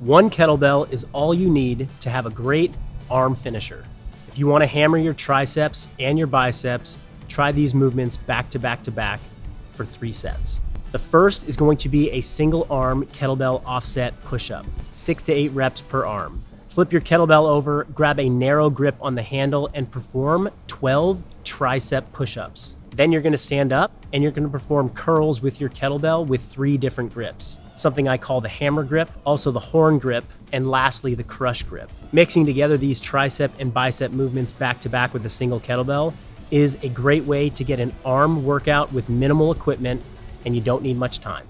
One kettlebell is all you need to have a great arm finisher. If you want to hammer your triceps and your biceps, try these movements back to back to back for three sets. The first is going to be a single arm kettlebell offset push up, six to eight reps per arm. Flip your kettlebell over, grab a narrow grip on the handle, and perform 12 tricep push ups. Then you're gonna stand up and you're gonna perform curls with your kettlebell with three different grips. Something I call the hammer grip, also the horn grip, and lastly the crush grip. Mixing together these tricep and bicep movements back to back with a single kettlebell is a great way to get an arm workout with minimal equipment and you don't need much time.